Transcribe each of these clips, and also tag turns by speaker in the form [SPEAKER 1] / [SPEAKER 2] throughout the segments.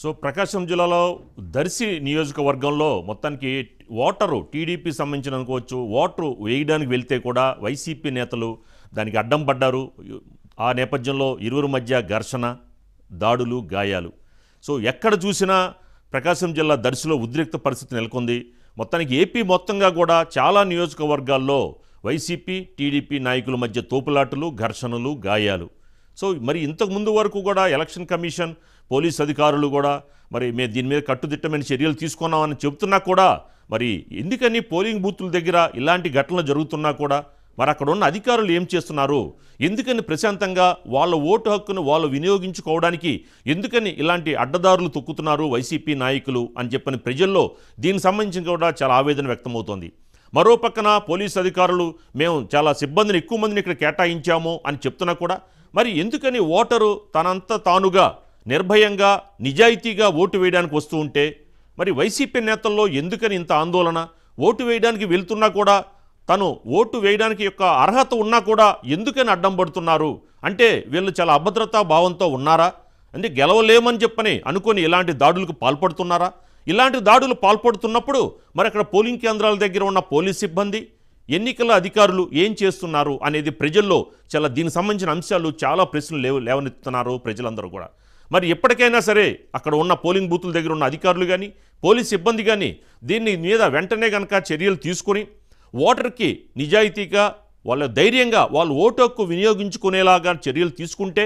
[SPEAKER 1] So ప్రకాశం జిల్లాలో దర్శి నియోజకవర్గంలో మొత్తానికి ఓటరు టీడీపీ సంబంధించిన అనుకోవచ్చు ఓటరు వేయడానికి వెళ్తే కూడా వైసీపీ నేతలు దానికి అడ్డం పడ్డారు. ఆ నేపథ్యంలో ఇరువురు మధ్య ఘర్షణ దాడులు గాయాలు. సో ఎక్కడ చూసినా ప్రకాశం జిల్లా దర్శిలో ఉద్రిక్త పరిస్థితి నెలకొంది. మొత్తానికి ఏపీ మొత్తంగా కూడా చాలా నియోజకవర్గాల్లో వైసీపీ టీడీపీ నాయకుల మధ్య తోపులాటలు ఘర్షణలు గాయాలు. సో మరి ఇంతకు ముందు వరకు కూడా ఎలక్షన్ కమిషన్ పోలీస్ అధికారులు కూడా మరి మేము దీని మీద కట్టుదిట్టమైన చర్యలు తీసుకున్నామని చెబుతున్నా కూడా మరి ఎందుకని పోలింగ్ బూత్ల దగ్గర ఇలాంటి ఘటనలు జరుగుతున్నా కూడా మరి అక్కడ ఉన్న అధికారులు ఏం చేస్తున్నారు? ఎందుకని ప్రశాంతంగా వాళ్ళ ఓటు హక్కును వాళ్ళు వినియోగించుకోవడానికి ఎందుకని ఇలాంటి అడ్డదారులు తొక్కుతున్నారు వైసీపీ నాయకులు అని చెప్పని ప్రజల్లో దీనికి సంబంధించి కూడా చాలా ఆవేదన వ్యక్తమవుతోంది. మరో పక్కన పోలీస్ అధికారులు మేము చాలా సిబ్బందిని ఎక్కువ మందిని ఇక్కడ కేటాయించాము అని చెప్తున్నా కూడా మరి ఎందుకని ఓటరు తనంత తానుగా నిర్భయంగా నిజాయితీగా ఓటు వేయడానికి వస్తూ ఉంటే మరి వైసీపీ నేతల్లో ఎందుకని ఇంత ఆందోళన? ఓటు వేయడానికి వెళ్తున్నా కూడా తను ఓటు వేయడానికి యొక్క అర్హత ఉన్నా కూడా ఎందుకని అడ్డం పడుతున్నారు? అంటే వీళ్ళు చాలా అభద్రతా భావంతో ఉన్నారా? అంటే గెలవలేమని చెప్పని అనుకొని ఇలాంటి దాడులకు పాల్పడుతున్నారా? ఇలాంటి దాడులు పాల్పడుతున్నప్పుడు మరి అక్కడ పోలింగ్ కేంద్రాల దగ్గర ఉన్న పోలీస్ సిబ్బంది ఎన్నికల అధికారులు ఏం చేస్తున్నారు అనేది ప్రజల్లో చాలా దీనికి సంబంధించిన అంశాలు చాలా ప్రశ్నలు లేవ లేవనెత్తుతున్నారు ప్రజలందరూ కూడా. మరి ఎప్పటికైనా సరే అక్కడ ఉన్న పోలింగ్ బూతుల దగ్గర ఉన్న అధికారులు కానీ పోలీస్ సిబ్బంది కానీ దీన్ని మీద వెంటనే కనుక చర్యలు తీసుకొని ఓటర్కి నిజాయితీగా వాళ్ళ ధైర్యంగా వాళ్ళు ఓటు హక్కు వినియోగించుకునేలాగా చర్యలు తీసుకుంటే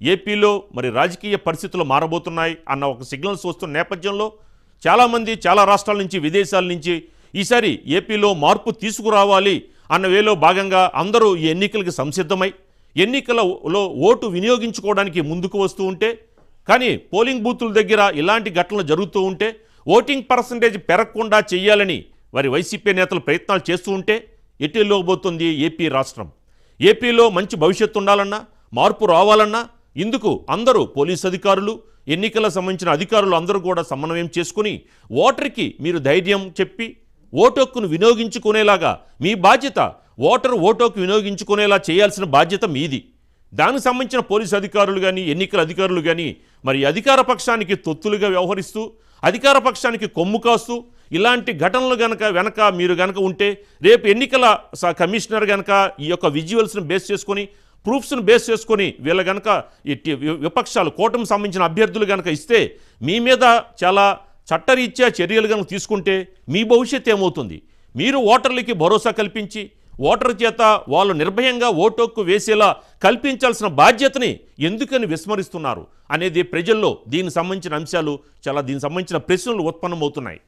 [SPEAKER 1] ఏపీలో మరి రాజకీయ పరిస్థితులు మారబోతున్నాయి అన్న ఒక సిగ్నల్స్ వస్తున్న నేపథ్యంలో చాలామంది చాలా రాష్ట్రాల నుంచి విదేశాల నుంచి ఈసారి ఏపీలో మార్పు తీసుకురావాలి అన్న వేలో భాగంగా అందరూ ఈ ఎన్నికలకు సంసిద్ధమై ఎన్నికలలో ఓటు వినియోగించుకోవడానికి ముందుకు వస్తూ ఉంటే కానీ పోలింగ్ బూతుల దగ్గర ఇలాంటి ఘటనలు జరుగుతూ ఉంటే ఓటింగ్ పర్సంటేజ్ పెరగకుండా చేయాలని వారి వైసీపీ నేతలు ప్రయత్నాలు చేస్తూ ఉంటే ఎటులోబోతుంది ఏపీ రాష్ట్రం? ఏపీలో మంచి భవిష్యత్తు ఉండాలన్నా మార్పు రావాలన్నా ఇందుకు అందరూ పోలీస్ అధికారులు ఎన్నికల సంబంధించిన అధికారులు అందరూ కూడా సమన్వయం చేసుకుని ఓటర్కి మీరు ధైర్యం చెప్పి ఓటు హక్కును వినియోగించుకునేలాగా మీ బాధ్యత ఓటరు ఓటు హక్కు వినియోగించుకునేలా చేయాల్సిన బాధ్యత మీది. దానికి సంబంధించిన పోలీసు అధికారులు కానీ ఎన్నికల అధికారులు కానీ మరి అధికార పక్షానికి తొత్తులుగా వ్యవహరిస్తూ అధికార పక్షానికి కొమ్ము కాస్తూ ఇలాంటి ఘటనలు గనక వెనక మీరు గనక ఉంటే రేపు ఎన్నికల స- కమిషనర్ గనక ఈ యొక్క విజువల్స్ను బేస్ చేసుకొని ప్రూఫ్స్ను బేస్ చేసుకొని వీళ్ళ గనక ఈ విపక్షాలు కూటమి సంబంధించిన అభ్యర్థులు గనక ఇస్తే మీ మీద చాలా చట్టరీత్యా చర్యలు కనుక తీసుకుంటే మీ భవిష్యత్తు ఏమవుతుంది? మీరు ఓటర్లకి భరోసా కల్పించి ఓటర్ చేత వాళ్ళు నిర్భయంగా ఓటు వేసేలా కల్పించాల్సిన బాధ్యతని ఎందుకని విస్మరిస్తున్నారు? అనేది ప్రజల్లో దీనికి సంబంధించిన అంశాలు చాలా దీనికి సంబంధించిన ప్రశ్నలు ఉత్పన్నమవుతున్నాయి.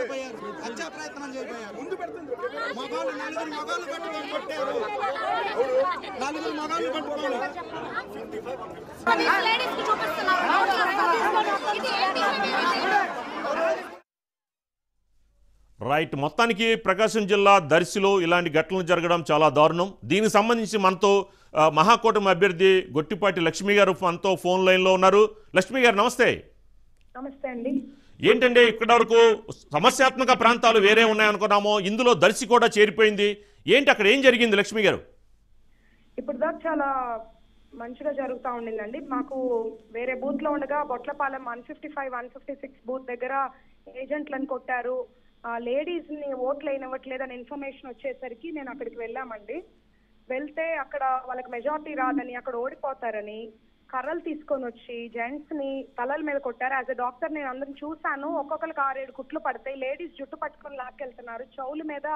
[SPEAKER 2] సాగు కట్టపోయారు హత్యా ప్రయత్నం చేయబోయారు ముందు పెడుతుంది. మగాళ్ళు నలుగురు మగాళ్ళు పట్టుకొని కొట్టారు. నలుగురు మగాళ్ళు
[SPEAKER 3] ఏంటి
[SPEAKER 1] రైట్ మొత్తానికి ప్రకాశం జిల్లా దర్శిలో ఇలాంటి ఘటనలు జరగడం చాలా దారుణం. దీనికి సంబంధించి మనతో మహాకూటమి అభ్యర్థి గొట్టిపాటి లక్ష్మి గారు మనతో ఫోన్ లైన్లో ఉన్నారు. లక్ష్మి గారు నమస్తే.
[SPEAKER 4] నమస్తే అండి.
[SPEAKER 1] ఏంటంటే ఇక్కడ వరకు సమస్యాత్మక ప్రాంతాలు వేరే ఉన్నాయనుకున్నామో ఇందులో దర్శి కూడా చేరిపోయింది. ఏంటి అక్కడ ఏం జరిగింది లక్ష్మి గారు?
[SPEAKER 4] ఇప్పుడు దాకా చాలా మంచిగా జరుగుతూ ఉండిందండి. మాకు వేరే బూత్లో ఉండగా Botlapalem one fifty five one fifty six booth దగ్గర ఏజెంట్లను కొట్టారు. లేడీస్ని ఓట్లు అయినవ్వట్లేదని ఇన్ఫర్మేషన్ వచ్చేసరికి నేను అక్కడికి వెళ్ళామండి. వెళ్తే అక్కడ వాళ్ళకి మెజారిటీ రాదని అక్కడ ఓడిపోతారని కర్రలు తీసుకొని వచ్చి జెంట్స్ని తలల మీద కొట్టారు. యాజ్ అ డాక్టర్ నేను అందరిని చూశాను. ఒక్కొక్కరికి ఆరేడు కుట్లు పడతాయి. లేడీస్ జుట్టు పట్టుకొని లాక్కెళ్తున్నారు. చెవుల మీద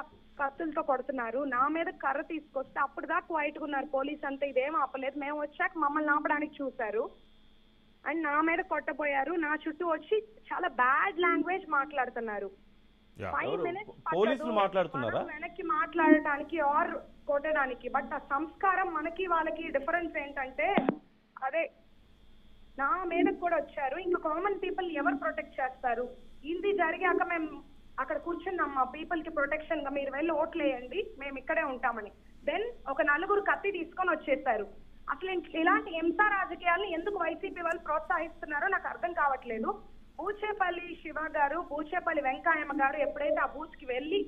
[SPEAKER 4] కత్తులతో కొడుతున్నారు. నా మీద కర్ర తీసుకొస్తే అప్పుడు దాకా వైట్ ఉన్నారు. పోలీస్ అంతా ఇదేం ఆపలేదు. మేము వచ్చాక మమ్మల్ని ఆపడానికి చూశారు. అండ్ నా మీద కొట్టబోయారు. నా చుట్టూ వచ్చి చాలా బ్యాడ్ లాంగ్వేజ్ మాట్లాడుతున్నారు.
[SPEAKER 1] యా.
[SPEAKER 4] ఫైవ్ మినిట్స్
[SPEAKER 5] పోలీసులు మాట్లాడుతున్నారా?
[SPEAKER 4] వెనక్కి మాట్లాడటానికి ఆర్ కొట్టడానికి. బట్ ఆ సంస్కారం మనకి వాళ్ళకి డిఫరెన్స్ ఏంటంటే అదే నా మీదకి కూడా వచ్చారు. ఇంకా కామన్ పీపుల్ ఎవరు ప్రొటెక్ట్ చేస్తారు? ఇది జరిగాక మేము అక్కడ కూర్చున్నాం. మా పీపుల్కి ప్రొటెక్షన్గా మీరు వెళ్ళి ఓట్లేయండి మేము ఇక్కడే ఉంటామని. దెన్ ఒక నలుగురు కత్తి తీసుకొని వచ్చేసారు. అసలు ఇలాంటి హింస రాజకీయాలను ఎందుకు వైసీపీ వాళ్ళు ప్రోత్సహిస్తున్నారో నాకు అర్థం కావట్లేదు. బూచేపల్లి శివ గారు బూచేపల్లి వెంకాయమ్మ గారు ఎప్పుడైతే ఆ బూత్కి వెళ్ళి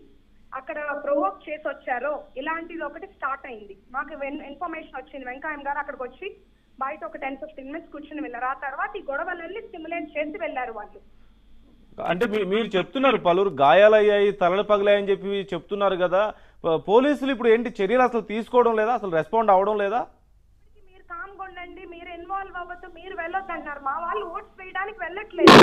[SPEAKER 4] అక్కడ ప్రొవోక్ చేసి వచ్చారో ఇలాంటిది ఒకటి స్టార్ట్ అయింది. మాకు ఇన్ఫర్మేషన్ వచ్చింది. వెంకాయమ్మ గారు అక్కడికి వచ్చి బయట ఒక టెన్ ఫిఫ్టీన్ మినిట్స్ కూర్చుని వెళ్ళారు ఆ తర్వాత ఈ గొడవలన్నీ స్టిమ్యులేట్ చేసి వెళ్ళారు వాళ్ళు.
[SPEAKER 5] అంటే మీరు చెప్తున్నారు పలువురు గాయాలయ్యాయి తలలు పగిలాయని చెప్పి చెప్తున్నారు కదా. పోలీసులు ఇప్పుడు ఏంటి చర్యలు అసలు తీసుకోవడం లేదా? అసలు రెస్పాండ్ అవ్వడం లేదా?
[SPEAKER 4] మీరు కామ్ ఉండండి మీరు ఇన్వాల్వ్ అవ్వద్దు మీరు వెళ్ళొద్దు అంటున్నారు మా వాళ్ళు ఓట్స్ వేయడానికి వెళ్ళట్లేదు.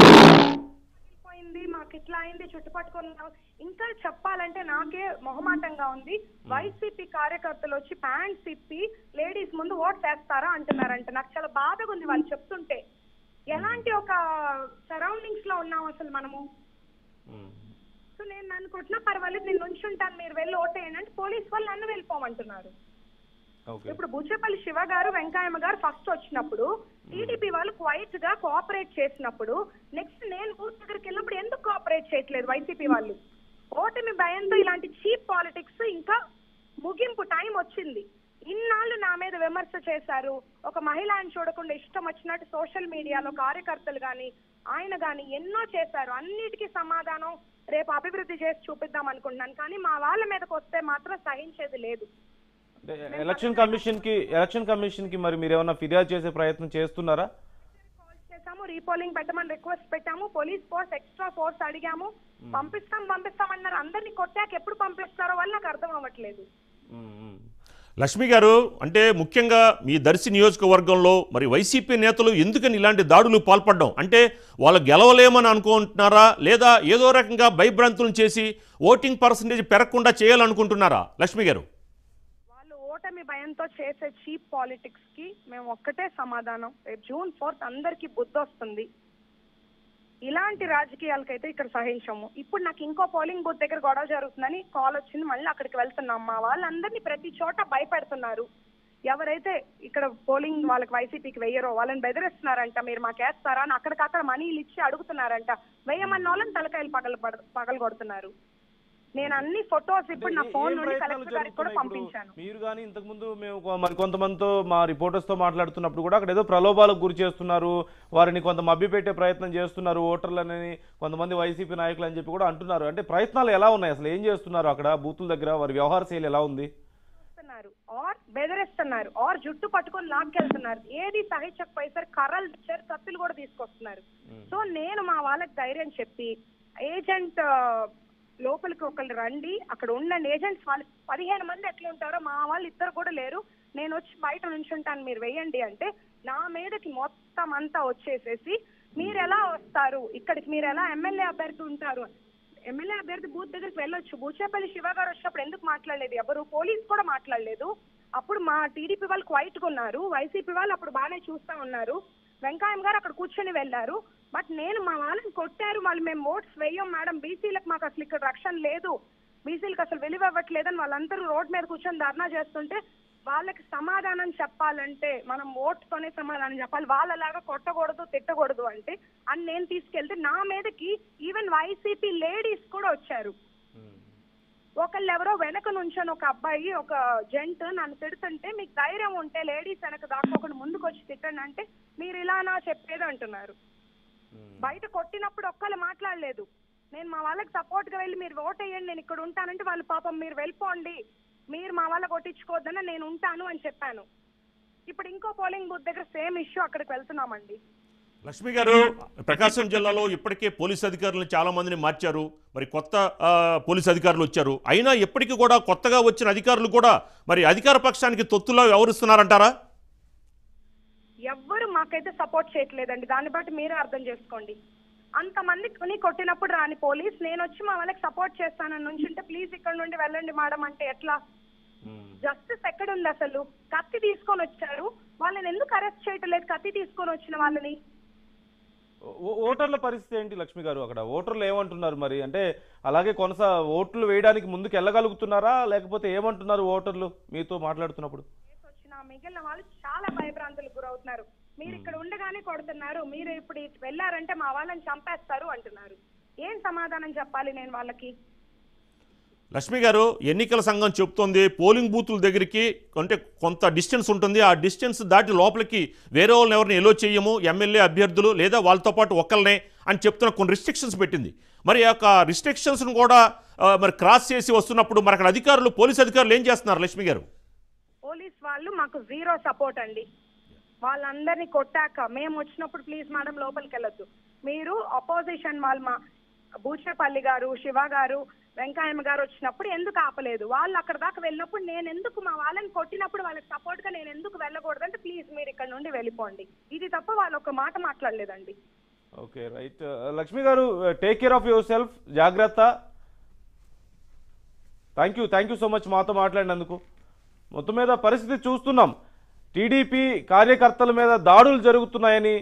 [SPEAKER 4] పోయింది మాకు ఇట్లా అయింది చుట్టుపట్టుకున్నాం ఇంకా చెప్పాలంటే నాకే మొహమాటంగా ఉంది. వైసీపీ కార్యకర్తలు వచ్చి ప్యాంట్స్ ఇప్పి లేడీస్ ముందు ఓట్స్ వేస్తారా? అంటున్నారంట. నాకు చాలా బాధగా ఉంది వాళ్ళు చెప్తుంటే. ఎలాంటి ఒక సరౌండింగ్స్లో ఉన్నాం అసలు మనము? సో నేను నన్ను కొట్టినా పర్వాలేదు నేను ఉంచుంటాను మీరు వెళ్ళి ఓటేయండి అంటే పోలీస్ వాళ్ళు నన్ను వెళ్ళిపోమంటున్నారు. ఇప్పుడు బుచ్చపల్లి శివ గారు వెంకయ్యమ్మ గారు ఫస్ట్ వచ్చినప్పుడు టీడీపీ వాళ్ళు క్వైట్గా కోఆపరేట్ చేసినప్పుడు నెక్స్ట్ నేను బూత్ దగ్గరికి వెళ్ళినప్పుడు ఎందుకు కోఆపరేట్ చేయట్లేదు వైసీపీ వాళ్ళు? ఓటమి భయంతో ఇలాంటి చీప్ పాలిటిక్స్ ఇంకా ముగింపు టైం వచ్చింది. ఇన్నాళ్ళు నా మీద విమర్శ చేశారు. ఒక మహిళ అని చూడకుండా ఇష్టం వచ్చినట్టు సోషల్ మీడియాలో కార్యకర్తలు గాని ఆయన గాని ఎన్నో చేశారు. అన్నిటికీ సమాధానం రేపు అభివృద్ధి చేసి చూపిద్దాం అనుకుంటున్నాను. కానీ మా వాళ్ళ మీదకి వస్తే మాత్రం సహించేది లేదు.
[SPEAKER 5] ఎలక్షన్ కమిషన్కి ఎలక్షన్ కమిషన్కి మరి మీరు ఏమైనా ఫిర్యాదు చేసే ప్రయత్నం చేస్తున్నారా?
[SPEAKER 4] చేసాము రీపోలింగ్ పెట్టమని రిక్వెస్ట్ పెట్టాము పోలీస్ ఫోర్స్ ఎక్స్ట్రా ఫోర్స్ అడిగాము. పంపిస్తాం పంపిస్తాం అన్నారు అందరినీ కొట్టాక ఎప్పుడు పంపిస్తారో వాళ్ళు నాకు అర్థం అవ్వట్లేదు.
[SPEAKER 1] లక్ష్మి గారు అంటే ముఖ్యంగా మీ దర్శి నియోజకవర్గంలో మరి వైసీపీ నేతలు ఎందుకని ఇలాంటి దాడులు పాల్పడడం? అంటే వాళ్ళు గెలవలేమని అనుకుంటున్నారా? లేదా ఏదో రకంగా భయభ్రాంతులను చేసి ఓటింగ్ పర్సంటేజ్ పెరగకుండా చేయాలనుకుంటున్నారా? లక్ష్మి గారు.
[SPEAKER 4] ఓటమి భయంతో చేసే చీప్ పాలిటిక్స్కి మేము ఒక్కటే సమాధానం. రేపు జూన్ ఫోర్త్ అందరికి బుద్ధి వస్తుంది. ఇలాంటి రాజకీయాలకైతే ఇక్కడ సహించము. ఇప్పుడు నాకు ఇంకో పోలింగ్ బూత్ దగ్గర గొడవ జరుగుతుందని కాల్ వచ్చింది. మళ్ళీ అక్కడికి వెళ్తున్నాం. మా వాళ్ళందరినీ ప్రతి చోట భయపెడుతున్నారు. ఎవరైతే ఇక్కడ పోలింగ్ వాళ్ళకి వైసీపీకి వెయ్యరో వాళ్ళని బెదిరిస్తున్నారంట మీరు మాకు వేస్తారా? అని అక్కడికక్కడ మనీలు ఇచ్చి అడుగుతున్నారంట. వెయ్యమన్న వాళ్ళని తలకాయలు పగల పగల కొడుతున్నారు నేను అన్ని ఫొటోస్ ఇప్పుడు నా ఫోన్ నుండి కలెక్టర్ గారికి కూడా? పంపించాను.
[SPEAKER 5] మీరు కానీ ఇంతకుముందు మేము కొ- మరి కొంతమందితో మా రిపోర్టర్స్తో మాట్లాడుతున్నప్పుడు కూడా అక్కడ ఏదో ప్రలోభాలకు గురి చేస్తున్నారు వారిని కొంత మభ్య పెట్టే ప్రయత్నం చేస్తున్నారు ఓటర్లని కొంతమంది వైసీపీ నాయకులు అని చెప్పి కూడా అంటున్నారు. అంటే ప్రయత్నాలు ఎలా ఉన్నాయి? అసలు ఏం చేస్తున్నారు అక్కడ? బూతుల దగ్గర వారి వ్యవహార శైలి ఎలా ఉంది?
[SPEAKER 4] ఆర్ బెదిరిస్తున్నారు. ఆర్ జుట్టు పట్టుకొని లాక్కెళ్తున్నారు. ఏది సహించకపోయేసరి కర్రలు తెచ్చారు కత్తులు కూడా తీసుకొస్తున్నారు. సో నేను మా వాళ్ళకి ధైర్యం చెప్పి ఏజెంట్ లోపలికి ఒకళ్ళు రండి అక్కడ ఉండండి ఏజెంట్స్ వాళ్ళు పదిహేను మంది ఎట్లా ఉంటారో మా వాళ్ళు ఇద్దరు కూడా లేరు. నేను వచ్చి బయట నుంచుంటాను మీరు వెయ్యండి అంటే నా మీదకి మొత్తం అంతా వచ్చేసేసి మీరు ఎలా వస్తారు? ఇక్కడికి మీరు ఎలా ఎమ్మెల్యే అభ్యర్థి ఉంటారు? ఎమ్మెల్యే అభ్యర్థి బూత్ దగ్గరికి వెళ్ళొచ్చు. బూచేపల్లి శివ గారు వచ్చినప్పుడు ఎందుకు మాట్లాడలేదు? ఎవరు? పోలీస్ కూడా మాట్లాడలేదు. అప్పుడు మా టీడీపీ వాళ్ళు క్వైట్గా ఉన్నారు. వైసీపీ వాళ్ళు అప్పుడు బాగానే చూస్తా ఉన్నారు. వెంకాయం గారు అక్కడ కూర్చొని వెళ్ళారు. బట్ నేను మా వాళ్ళని కొట్టారు వాళ్ళు మేము ఓట్స్ వేయం మేడం. బీసీలకు మాకు అసలు ఇక్కడ రక్షణ లేదు. బీసీలకు అసలు విలువ ఇవ్వట్లేదని వాళ్ళందరూ రోడ్ మీద కూర్చొని ధర్నా చేస్తుంటే వాళ్ళకి సమాధానం చెప్పాలంటే మనం ఓట్తోనే సమాధానం చెప్పాలి. వాళ్ళలాగా కొట్టకూడదు తిట్టకూడదు అంటే అని నేను తీసుకెళ్తే నా మీదకి ఈవెన్ వైసీపీ లేడీస్ కూడా వచ్చారు. ఒకళ్ళు ఎవరో వెనక నుంచొని ఒక అబ్బాయి ఒక జెంట్ నన్ను తిడుతుంటే మీకు ధైర్యం ఉంటే లేడీస్ వెనక దాక్కోకుండా ముందుకు వచ్చి తిట్టండి అంటే మీరు ఇలానా చెప్పేది అంటున్నారు. బయట కొట్టినప్పుడు ఒక్కళ్ళు మాట్లాడలేదు. నేను మా వాళ్ళకి సపోర్ట్గా వెళ్ళి మీరు ఓట్ వేయండి నేను ఇక్కడ ఉంటానంటే వాళ్ళు పాపం మీరు వెళ్ళిపోండి మీరు మా వాళ్ళ కొట్టించుకోవద్దని నేను ఉంటాను అని చెప్పాను. ఇప్పుడు ఇంకో పోలింగ్ బూత్ దగ్గర సేమ్ ఇష్యూ అక్కడికి వెళ్తున్నామండి.
[SPEAKER 1] లక్ష్మి గారు ప్రకాశం జిల్లాలో ఇప్పటికే పోలీస్ అధికారులను చాలా మందిని మార్చారు. మరి కొత్త పోలీస్ అధికారులు వచ్చారు. అయినా ఇప్పటికీ కూడా కొత్తగా వచ్చిన అధికారులు కూడా మరి అధికార పక్షానికి తొత్తులా వ్యవహరిస్తున్నారంటారా?
[SPEAKER 4] ఎవ్వరు మాకైతే సపోర్ట్ చేయట్లేదండి. దాన్ని బట్టి మీరే అర్థం చేసుకోండి. అంతమంది కొని కొట్టినప్పుడు రాని పోలీస్ నేను వచ్చి మా వాళ్ళకి సపోర్ట్ చేస్తానని నుంచుంటే ప్లీజ్ ఇక్కడ నుండి వెళ్ళండి మేడం అంటే ఎట్లా? జస్టిస్ ఎక్కడ ఉంది అసలు? కత్తి తీసుకొని వచ్చారు. వాళ్ళని ఎందుకు అరెస్ట్ చేయటం లేదు కత్తి తీసుకొని వచ్చిన వాళ్ళని?
[SPEAKER 5] ఓటర్ల పరిస్థితి ఏంటి లక్ష్మి గారు అక్కడ? ఓటర్లు ఏమంటున్నారు మరి? అంటే అలాగే కొనసా ఓట్లు వేయడానికి ముందుకు వెళ్ళగలుగుతున్నారా లేకపోతే ఏమంటున్నారు ఓటర్లు మీతో మాట్లాడుతున్నప్పుడు?
[SPEAKER 4] మిగిలిన వాళ్ళు చాలా భయభ్రాంతులకు గురవుతున్నారు. మీరు ఇక్కడ ఉండగానే కొడుతున్నారు మీరు ఇప్పుడు వెళ్ళారంటే మా వాళ్ళని చంపేస్తారు అంటున్నారు. ఏం సమాధానం చెప్పాలి నేను వాళ్ళకి?
[SPEAKER 1] లక్ష్మి గారు ఎన్నికల సంఘం చెప్తోంది పోలింగ్ బూతుల దగ్గరికి అంటే కొంత డిస్టెన్స్ ఉంటుంది. ఆ డిస్టెన్స్ దాటి లోపలికి వేరే వాళ్ళని ఎవరిని ఎలో చేయము ఎమ్మెల్యే అభ్యర్థులు లేదా వాళ్ళతో పాటు ఒక్కరినే అని చెప్తున్న కొన్ని రిస్ట్రిక్షన్స్ పెట్టింది. మరి ఆ యొక్క రిస్ట్రిక్షన్స్ను కూడా మరి క్రాస్ చేసి వస్తున్నప్పుడు మరి అక్కడ అధికారులు పోలీస్ అధికారులు ఏం చేస్తున్నారు లక్ష్మి గారు?
[SPEAKER 4] వాళ్ళు మాకు జీరో సపోర్ట్ అండి. వాళ్ళందరినీ కొట్టాక మేము వచ్చినప్పుడు ప్లీజ్ మేడం లోపలికి వెళ్ళొద్దు. మీరు అపోజిషన్ వాళ్ళు మా బూచేపల్లి గారు శివ గారు వెంకయ్యమ్మ గారు వచ్చినప్పుడు ఎందుకు ఆపలేదు? వాళ్ళు అక్కడ దాకా వెళ్ళినప్పుడు నేను ఎందుకు మా వాళ్ళని కొట్టినప్పుడు వాళ్ళకి సపోర్ట్గా నేను ఎందుకు వెళ్ళకూడదు అంటే ప్లీజ్ మీరు ఇక్కడ నుండి వెళ్ళిపోండి. ఇది తప్ప వాళ్ళు ఒక మాట మాట్లాడలేదండి.
[SPEAKER 5] Okay right uh, Lakshmi garu take care of your self జాగ్రత్త. Thank you thank you so much మాతో మాట్లాడినందుకు. మొత్తం మీద పరిస్థితి చూస్తున్నాం. టీడీపీ కార్యకర్తల మీద దాడులు జరుగుతున్నాయని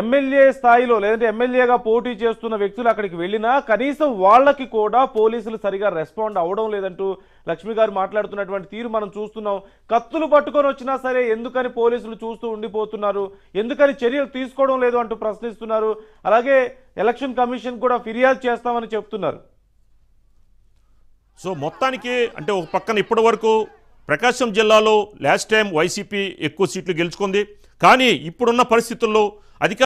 [SPEAKER 5] ఎమ్మెల్యే స్థాయిలో లేదంటే ఎమ్మెల్యేగా పోటీ చేస్తున్న వ్యక్తులు అక్కడికి వెళ్ళినా కనీసం వాళ్ళకి కూడా పోలీసులు సరిగా రెస్పాండ్ అవ్వడం లేదంటూ లక్ష్మి గారు మాట్లాడుతున్నటువంటి తీరు మనం చూస్తున్నాం. కత్తులు పట్టుకొని వచ్చినా సరే ఎందుకని పోలీసులు చూస్తూ ఉండిపోతున్నారు? ఎందుకని చర్యలు తీసుకోవడం లేదు అంటూ ప్రశ్నిస్తున్నారు. అలాగే ఎలక్షన్ కమిషన్ కూడా ఫిర్యాదు చేస్తామని చెప్తున్నారు.
[SPEAKER 1] సో మొత్తానికి అంటే ఒక పక్కన ఇప్పటి వరకు ప్రకాశం జిల్లాలో లాస్ట్ టైం వైసీపీ ఎక్కువ సీట్లు గెలుచుకుంది. కానీ ఇప్పుడున్న పరిస్థితుల్లో అధికార